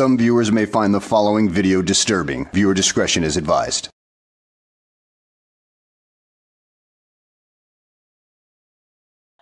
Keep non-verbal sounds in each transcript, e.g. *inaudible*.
some viewers may find the following video disturbing. Viewer discretion is advised.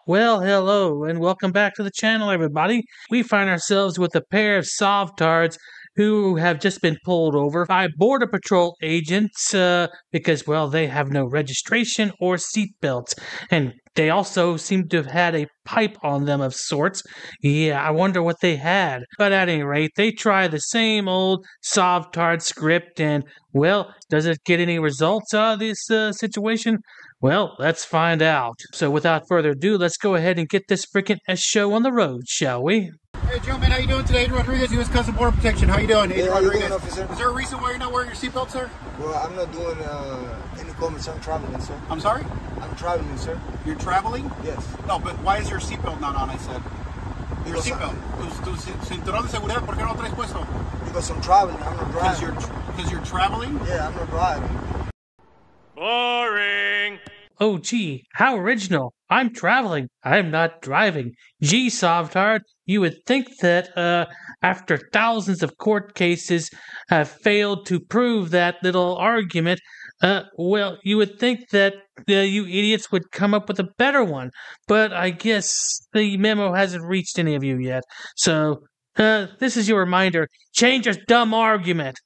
Well, hello, and welcome back to the channel, everybody. We find ourselves with a pair of Sovtards who have just been pulled over by Border Patrol agents uh, because, well, they have no registration or seatbelts. And they also seem to have had a pipe on them of sorts. Yeah, I wonder what they had. But at any rate, they try the same old Sovtard script, and, well, does it get any results out of this uh, situation? Well, let's find out. So without further ado, let's go ahead and get this freaking show on the road, shall we? Hey, gentlemen, how you doing today? Adrian Rodriguez, U.S. Customs Border Protection. How you doing, Adrian how you Rodriguez? doing, officer? Is there a reason why you're not wearing your seatbelt, sir? Well, I'm not doing uh, any comments. I'm traveling, sir. I'm sorry? I'm traveling, sir. You're traveling? Yes. No, but why is your seatbelt not on, I said? Your Because seatbelt. Tu, tu cinturón de seguridad, ¿por qué no lo traes puesto? Because I'm traveling. I'm not Because you're, driving. because you're traveling? Yeah, I'm not driving. Oh, gee, how original. I'm traveling. I'm not driving. Gee, Sovtard, you would think that, uh, after thousands of court cases have failed to prove that little argument, uh, well, you would think that uh, you idiots would come up with a better one. But I guess the memo hasn't reached any of you yet. So, uh, this is your reminder. Change your dumb argument.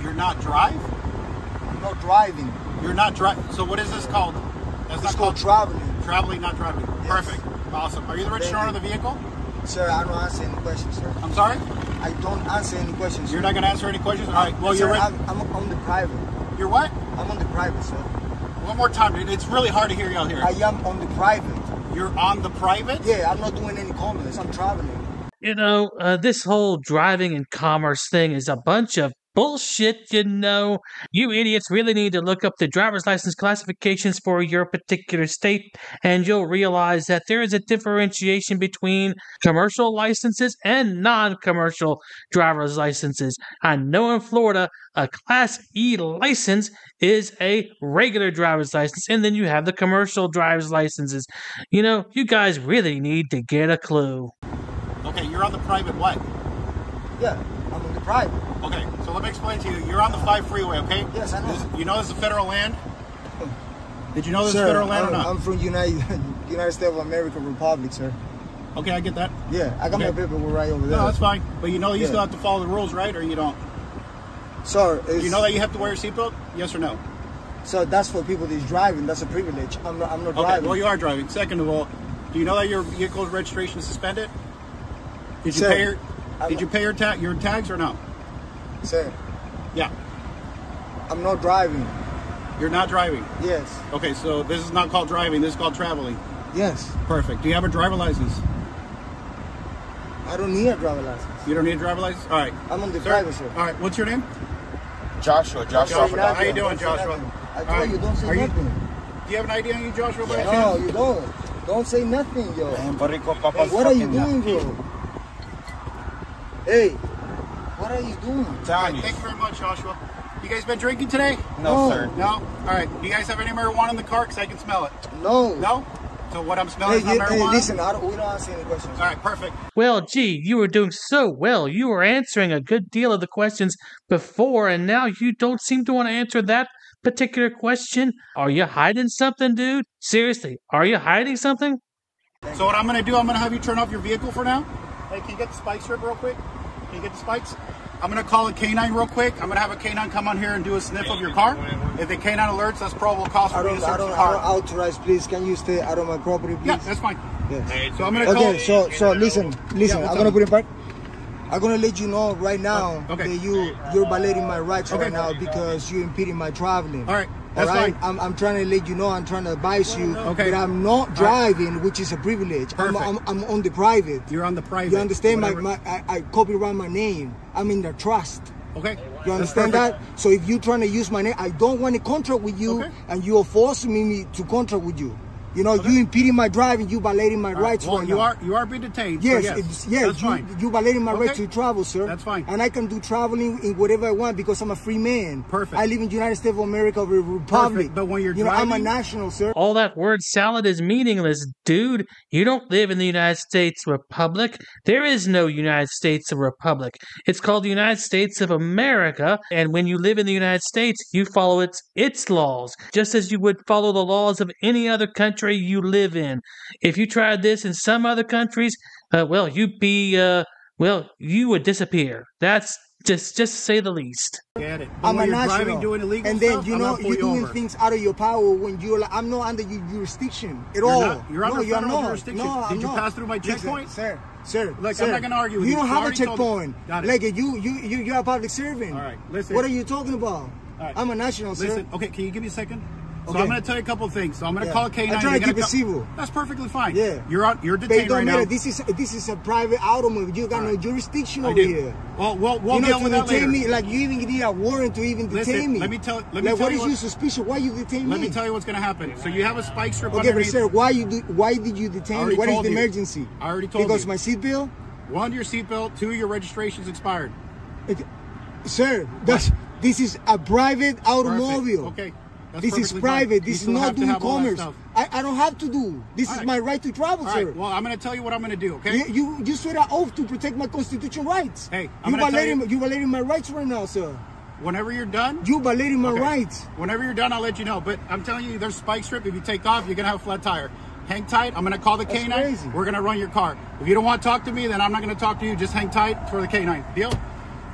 You're not driving? I'm driving. You're not driving. So what is this called? That's It's not called traveling. traveling, not driving. Yes. Perfect. Awesome. Are you the registered owner of the vehicle? Sir, I don't answer any questions, sir. I'm sorry? I don't answer any questions. You're sir. not going to answer any questions? All right. Well, sir, you're, I'm, I'm on the private. you're what? I'm on the private, sir. One more time, dude. It's really hard to hear you out here. I am on the private. You're on the private? Yeah, I'm not doing any comments. I'm traveling. You know, uh, this whole driving and commerce thing is a bunch of bullshit, you know. You idiots really need to look up the driver's license classifications for your particular state, and you'll realize that there is a differentiation between commercial licenses and non commercial driver's licenses. I know in Florida, a Class E license is a regular driver's license, and then you have the commercial driver's licenses. You know, you guys really need to get a clue. Okay, you're on the private what? Yeah, I'm on the private. Okay, so let me explain to you. You're on the 5 freeway, okay? Yes, I know. This- you know this is federal land? Did you know this sir, is federal land I'm, or not? I'm from United *laughs* United States of America Republic, sir. okay, I get that. Yeah, I got my Okay. paperwork right over there. No, that's fine. But you know you Yeah. still have to follow the rules, right? Or you don't? Sir, You know that you have to wear a seatbelt? Yes or no? So that's for people that's driving. That's a privilege. I'm not. I'm not Okay, driving. well, you are driving. Second of all, do you know that your vehicle's registration is suspended? Did you Sir, pay your, did you pay your, ta- your tags or no? Sir, Yeah. I'm not driving. You're not driving. Yes. Okay, so this is not called driving. This is called traveling. Yes. Perfect. Do you have a driver license? I don't need a driver license. You don't need a driver license? All right. I'm on the Sir? private, sir. All right. What's your name? Joshua, Joshua. Joshua. How nothing. you doing, Joshua? I told right. you don't say Are you- nothing. Do you have an ID on you, Joshua? by any No, you don't. Don't say nothing, yo. Man, Boricua Hey, Papa's what are you doing, bro? Hey, what are you doing? All right, Telling you. thank you very much, Joshua. You guys been drinking today? No, No. sir. No? All right. Do you guys have any marijuana in the car? Because I can smell it. No. No? So what I'm Hey, smelling is not hey, marijuana? listen. I don't, we don't answer any questions. All right, perfect. Well, gee, you were doing so well. You were answering a good deal of the questions before, and now you don't seem to want to answer that particular question. Are you hiding something, dude? Seriously, are you hiding something? So what I'm going to do, I'm going to have you turn off your vehicle for now. Hey, can you get the spikes strip real quick? Can you get the spikes? I'm going to call a canine real quick. I'm going to have a canine come on here and do a sniff of your car. If the canine alerts, that's probable cause for me to don't. I search don't. the I car. don't authorize. Please, can you stay out of my property, please? yeah, that's fine. Yes. So I'm going to call. Okay, so so listen, listen. Yeah, I'm gonna put it back. I'm gonna let you know right oh, now Okay. that you you're violating my rights Okay. right now because you're impeding my traveling. All right, All that's right. fine. I'm, I'm trying to let you know. I'm trying to advise you Okay. that I'm not driving, which is a privilege. I'm, I'm, I'm on the private. You're on the private. You understand? My, whatever. my I, I copyright my name. I'm in the trust. Okay. You understand that? So if you're trying to use my name, I don't want to contract with you, Okay. and you are forcing me to contract with you. You know, you impeding my driving, you violating my All right, rights well, right you now. are you are being detained. so Yes, yes, it's, yes, that's you, fine. you violating my right to travel, sir. That's fine. And I can do traveling in whatever I want because I'm a free man. Perfect. I live in the United States of America, the Republic. But when you're you know, I'm a national, sir. All that word salad is meaningless, dude. You don't live in the United States Republic. There is no United States of Republic. It's called the United States of America, and when you live in the United States, you follow its its laws, just as you would follow the laws of any other country you live in. If you tried this in some other countries, uh, well, you'd be uh, well, you would disappear. That's just just to say the least. Get it. But I'm when a you're national. driving, doing illegal and then stuff, you I'm know gonna you're doing over. things out of your power when you're like I'm not under your jurisdiction at You're all. not- you're no, under you're federal not. jurisdiction. No, Did I'm you not. pass through my Listen, checkpoint? sir? Sir, Look, I'm not gonna argue with you. You don't have a already told me- checkpoint. Got. Like you, you, you, you're a public servant. All right, listen. What are you talking about? All right. I'm a national, sir. Listen, okay, can you give me a second? So Okay. I'm going to tell you a couple of things. So I'm going to Yeah. call a K9. I try to keep it civil. That's perfectly fine. Yeah. You're on. You're detained don't right matter. now. This is this is a private automobile. You got All no jurisdiction I over do. here. Well, we'll, we'll you know, deal to with that detain later. me, like you even need a warrant to even Listen, detain me. let me tell- let me like, tell what you is what- your suspicion? Why you detain Let me? Let me tell you what's going to happen. So you have a spike strip Okay, but sir, why you do, why did you detain me? What is the you. emergency? I already told you. because my seatbelt. One, your seatbelt. Two, your registration's expired. Okay. Sir, that's this is a private automobile. Okay. That's This is fine. private. You This is not doing have all that commerce. I, I don't have to do. This All is right. my right to travel, All sir. right. Well, I'm going to tell you what I'm going to do. Okay. You, you you swear an oath to protect my constitutional rights. Hey, I'm you gonna tell violating you- you violating my rights right now, sir. Whenever you're done. You violating my Okay. rights. Whenever you're done, I'll let you know. But I'm telling you, there's spike strip. If you take off, you're gonna have a flat tire. Hang tight. I'm gonna call the That's K9. crazy. We're gonna run your car. If you don't want to talk to me, then I'm not gonna talk to you. Just hang tight for the K9. Deal?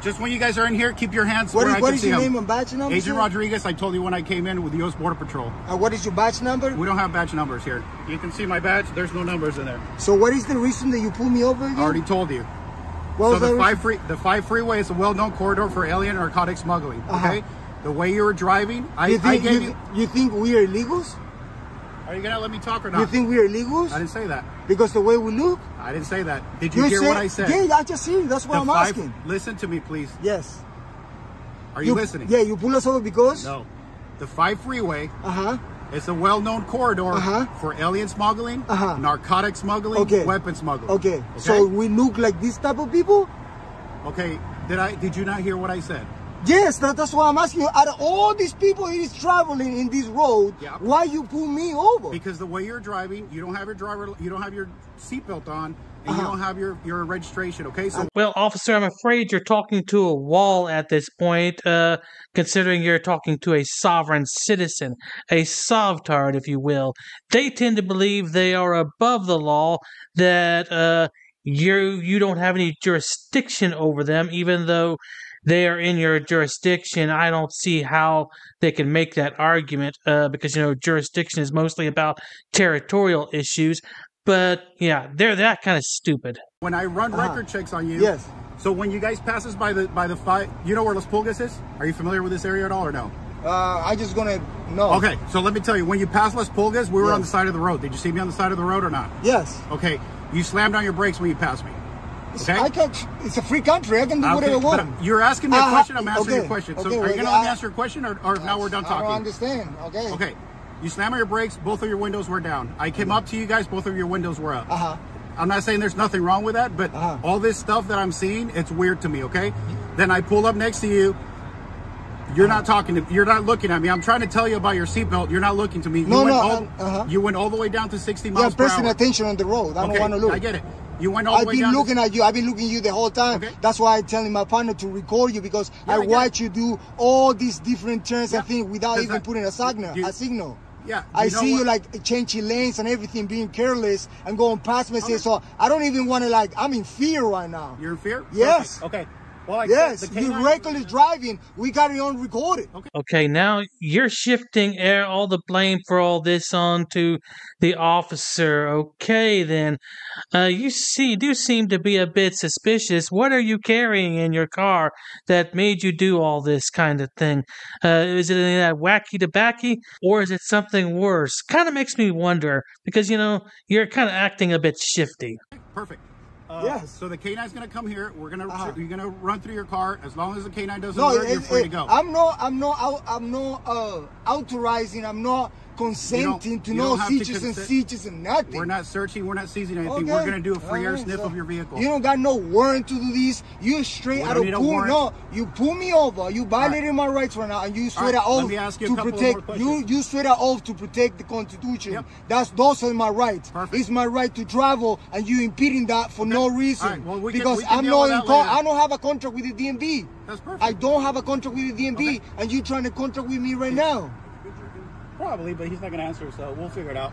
Just when you guys are in here, keep your hands What where is I what can is see your them. name and badge number? Agent sir? Rodriguez. I told you when I came in with the U.S. Border Patrol. And what is your badge number? We don't have badge numbers here. You can see my badge. There's no numbers in there. So what is the reason that you pull me over again? I already told you. What so the five free the five freeway is a well-known corridor for alien narcotic smuggling. Uh-huh. Okay. The way you were driving, I, you I think gave you, you. you think we are illegals? Are you gonna let me talk or not? You think we are illegals? I didn't say that. because the way we look? I didn't say that. Did you, hear what I said? Yeah, I just hear you. That's what The I'm five- asking. Listen to me, please. Yes. Are you, listening? Yeah, you pull us over because? No. The five freeway Uh-huh. is a well-known corridor Uh-huh. for alien smuggling, Uh-huh. narcotic smuggling, Okay. weapon smuggling. Okay. okay. So we look like this type of people? okay. Did I? Did you not hear what I said? Yes, that, that's why I'm asking you. Out of all these people who is traveling in this road, Yeah. why you pull me over? Because the way you're driving, you don't have your driver, you don't have your seatbelt on, and you Uh-huh. don't have your your registration. Okay, so Well, officer, I'm afraid you're talking to a wall at this point, uh, considering you're talking to a sovereign citizen, a sovtard, if you will. They tend to believe they are above the law, that uh, you you don't have any jurisdiction over them, even though they are in your jurisdiction. I don't see how they can make that argument uh, because you know jurisdiction is mostly about territorial issues. But yeah, they're that kind of stupid. when I run Uh-huh. record checks on you, Yes. So when you guys pass us by the by the five, you know where Las Pulgas is? Are you familiar with this area at all or no? Uh, I just gonna no. Okay, so let me tell you, when you pass Las Pulgas, we were on the side of the road. Did you see me on the side of the road or not? Yes. Okay, you slammed on your brakes when you passed me. Okay. I can't, It's a free country. I can do Okay, whatever I want. you're asking me a Uh-huh, question. I'm answering okay, your question. So okay, are you gonna let me answer your question, or, or now we're done talking? I don't understand. Okay. Okay, you slam on your brakes. Both of your windows were down. I came up to you guys. Both of your windows were up. Uh huh. I'm not saying there's nothing wrong with that, but Uh-huh. all this stuff that I'm seeing, it's weird to me. Okay. Then I pull up next to you. You're not talking to. You're not looking at me. I'm trying to tell you about your seatbelt. You're not looking to me. You No, went no, All, um, uh-huh. You went all the way down to 60 Yeah, miles per pressing attention on the road. I okay, don't want to look. I get it. You went all the I've been down. looking at you. I've been looking at you the whole time. Okay. That's why I'm telling my partner to record you because Yeah, I I watch you do all these different turns Yeah, and things without 'cause even I- putting a signal. you- a signal. Yeah, I you know see you like changing lanes and everything, being careless and going past me. Okay. So I don't even want to like. I'm in fear right now. You're in fear? Yes. Perfect. Okay. Well, like yes, the you're K9 reckless driving. We got it on recorded. Okay, now you're shifting air, all the blame for all this onto the officer. Okay, then. Uh, you see, do seem to be a bit suspicious. What are you carrying in your car that made you do all this kind of thing? Uh, is it any of that wacky tobacco, or is it something worse? Kind of makes me wonder because you know you're kind of acting a bit shifty. Perfect. Uh, Yes. So the K9's gonna come here. We're gonna Uh-huh. you're gonna run through your car. As long as the K9 doesn't No, alert, it- you're free it- to go. I'm not. I'm not. I'm not uh, authorizing. I'm not consenting to no to seizures and seizures and nothing. We're not searching. We're not seizing anything. Okay. We're gonna do a free air sniff so of your vehicle. You don't got no warrant to do this. You straight out of pull. No, you pull me over. You violated my rights right now, and you Alright, out oath you to protect. You you out oath to protect the Constitution. Yep. That's those are my rights. Perfect. It's my right to travel, and you impeding that for no reason. Well, we because can I'm not in that. I don't have a contract with the DMV. That's perfect. I don't have a contract with the DMV, Okay. and you trying to contract with me right now. Probably, but he's not going to answer, so we'll figure it out.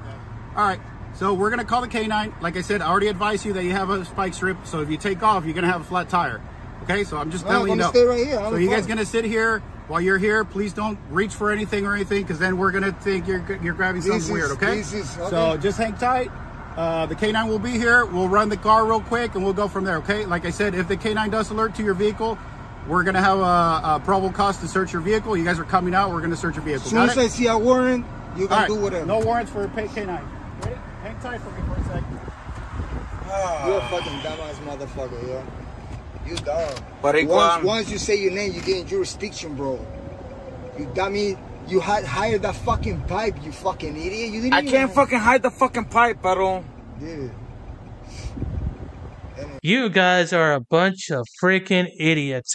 All right, so we're going to call the K9. Like I said, I already advised you that you have a spike strip, so if you take off, you're going to have a flat tire. Okay, so I'm just No, telling I'm you gonna no. stay right here. I'm So you guys going to sit here while you're here. Please don't reach for anything or anything, because then we're going to think you're you're grabbing something is- weird. Okay. is- So just hang tight. Uh, the K9 will be here. We'll run the car real quick, and we'll go from there. Okay. Like I said, if the K9 does alert to your vehicle. We're gonna have a, a probable cause to search your vehicle. You guys are coming out. We're gonna search your vehicle. As soon Got as it? I see a warrant, you can All right, do whatever. No warrants for a pay K9. Ready? Hang tight for me for a second. Ah. You're a fucking dumbass motherfucker, yo. You dumb. Boricua. Once, once you say your name, you get in jurisdiction, bro. You dummy. You had hired that fucking pipe, you fucking idiot. You didn't I can't have- fucking hide the fucking pipe, pero. Dude. You guys are a bunch of freaking idiots.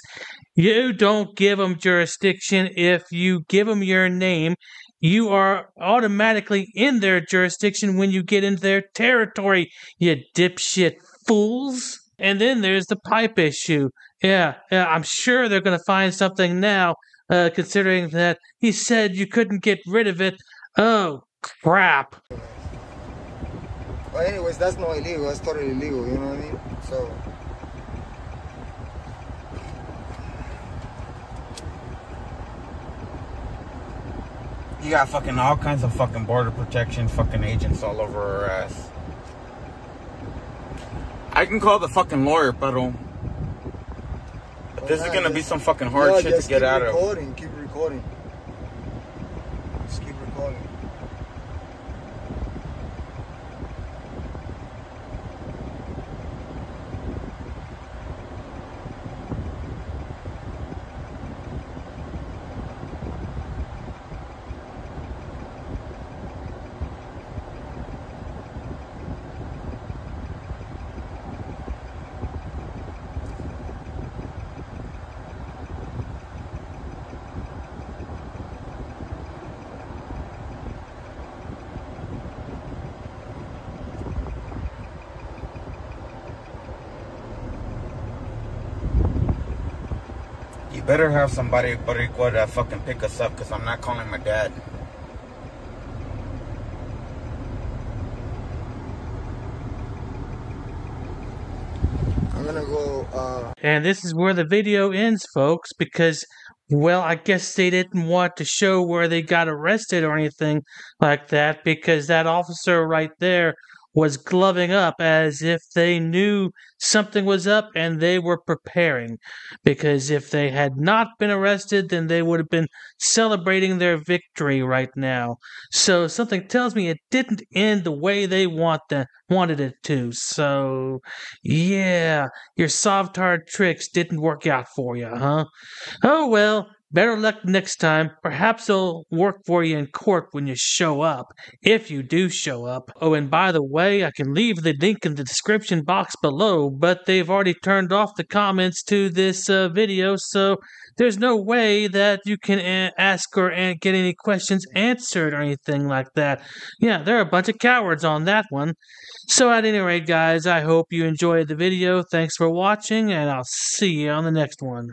You don't give them jurisdiction. If you give them your name, you are automatically in their jurisdiction when you get into their territory, you dipshit fools. And then there's the pipe issue. Yeah, yeah I'm sure they're going to find something now, uh, considering that he said you couldn't get rid of it. Oh, crap. But anyways, that's not illegal. That's totally illegal. You know what I mean? So. You got fucking all kinds of fucking border protection fucking agents all over our ass. I can call the fucking lawyer, pero. But this is gonna be some fucking hard No, shit to get keep out of. recording, Keep recording. Just keep recording. You better have somebody Boricua that fucking pick us up, cause I'm not calling my dad. I'm gonna go. Uh, And this is where the video ends, folks, because, well, I guess they didn't want to show where they got arrested or anything like that, because that officer right there was gloving up as if they knew something was up and they were preparing. Because if they had not been arrested, then they would have been celebrating their victory right now. So something tells me it didn't end the way they want the, wanted it to. So, yeah, your Sovtard tricks didn't work out for you, huh? Oh well, better luck next time. Perhaps it'll work for you in court when you show up, if you do show up. Oh, and by the way, I can leave the link in the description box below, but they've already turned off the comments to this uh, video, so there's no way that you can a- ask or a- get any questions answered or anything like that. Yeah, they're a bunch of cowards on that one. So, at any rate, guys, I hope you enjoyed the video. Thanks for watching, and I'll see you on the next one.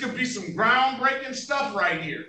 This could be some groundbreaking stuff right here.